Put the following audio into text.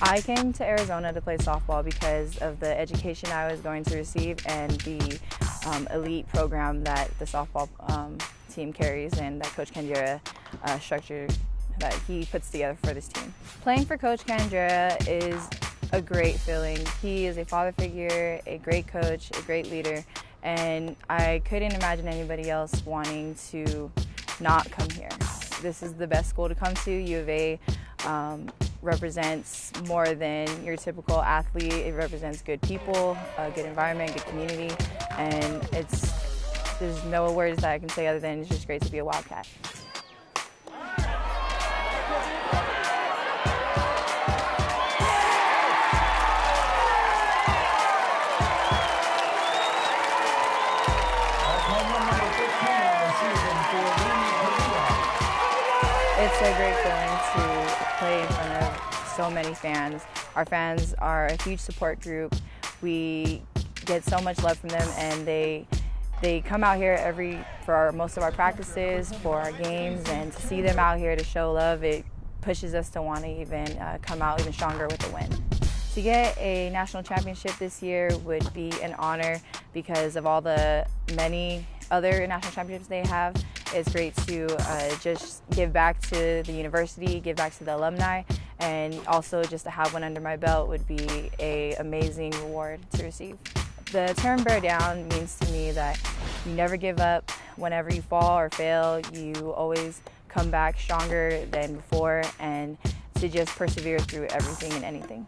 I came to Arizona to play softball because of the education I was going to receive and the um, elite program that the softball um, team carries and that Coach Candrea uh, structure that he puts together for this team. Playing for Coach Candrea is a great feeling. He is a father figure, a great coach, a great leader, and I couldn't imagine anybody else wanting to not come here. This is the best school to come to. U of A um, represents more than your typical athlete. It represents good people, a good environment, good community, and it's there's no words that I can say other than it's just great to be a Wildcat. It's a great feeling to play in front of so many fans. Our fans are a huge support group. We get so much love from them, and they they come out here every for our, most of our practices, for our games, and to see them out here to show love, it pushes us to want to even uh, come out even stronger with a win. To get a national championship this year would be an honor because of all the many other national championships they have. It's great to uh, just give back to the university, give back to the alumni, and also just to have one under my belt would be a amazing reward to receive. The term bear down means to me that you never give up. Whenever you fall or fail, you always come back stronger than before and to just persevere through everything and anything.